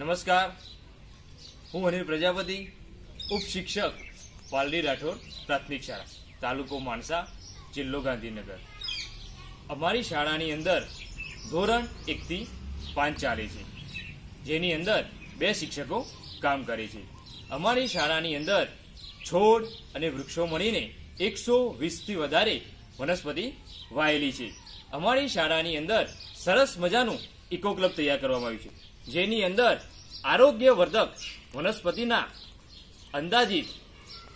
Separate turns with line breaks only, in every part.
નમસ્કાર. હું અનિલ પ્રજાપતિ, ઉપશિક્ષક પાલડી રાઠોડ, પ્રાથમિક શાળા, તાલુકો માણસા જિલ્લો ગાંધીનગર. અમારી શાળાની અંદર ધોરણ એકથી પાંચ ચાલે છે. જેની અંદર બે શિક્ષકો કામ કરે છે. અમારી શાળાની અંદર છોડ અને વૃક્ષો મળીને એકસો વીસથી વધારે વનસ્પતિ વાયેલી છે. અમારી શાળાની અંદર સરસ મજાનું ઇકો ક્લબ તૈયાર કરવામાં આવ્યું છે. જેની અંદર આરોગ્યવર્ધક વનસ્પતિના અંદાજિત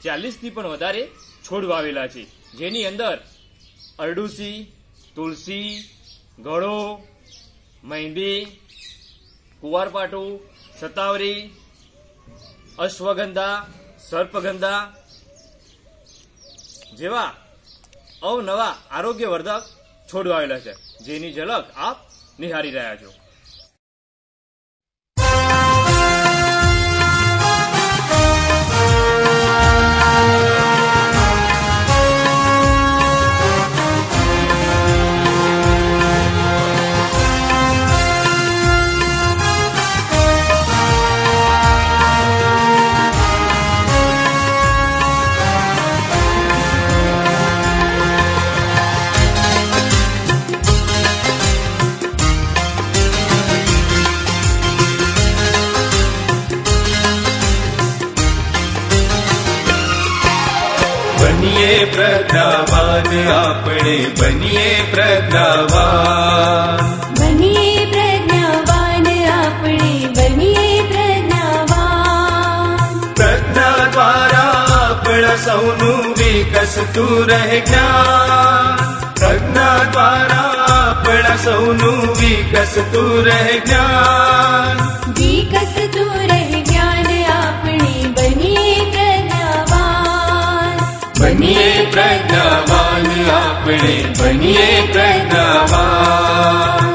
ચાલીસથી પણ વધારે છોડ વાવેલા છે. જેની અંદર અરડુસી, તુલસી, ગળો મહેંદી કુવારપાટું સતાવરી અશ્વગંધા, સર્પગંધા જેવા અવનવા આરોગ્યવર્ધક છોડ વાવેલા છે. જેની ઝલક આપ નિહાળી રહ્યા છો.
બનીએ પ્રજ્ઞાવાન આપણે બનીએ પ્રજ્ઞાવાન
બનીએ પ્રજ્ઞાવાન આપણે બનીએ પ્રજ્ઞાવાન
પ્રજ્ઞા દ્વારા આપણા સૌનું વિકસતું રહે જ્ઞાન પ્રજ્ઞા દ્વારા આપણા સૌનું વિકસતું રહે જ્ઞાન प्रङ्गवान् आे भवा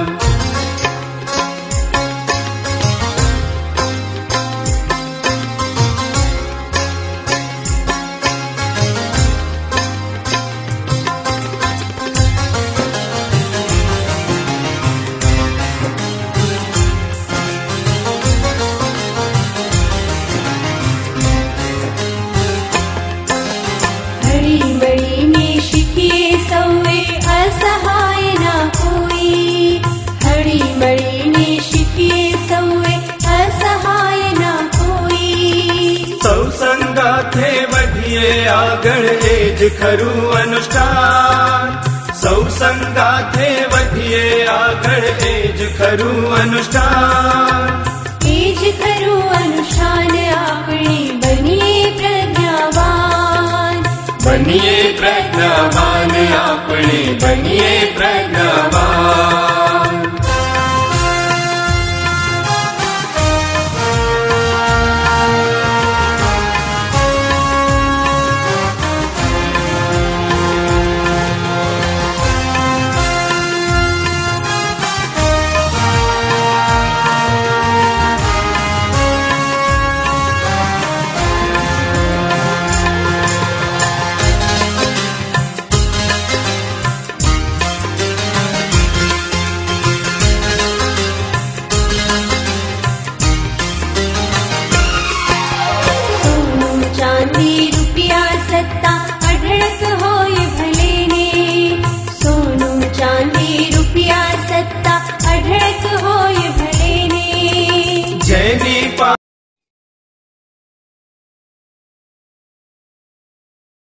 असहाय नो सौ सङ्गाधे आगण एज खरु अनुष्ठान। सौ सङ्गा
वधिे आगणेज खरु अनुष्ठाने। बनि प्रज्ञावा बनि
बनिए वे आपणि बनि प्रज्ञा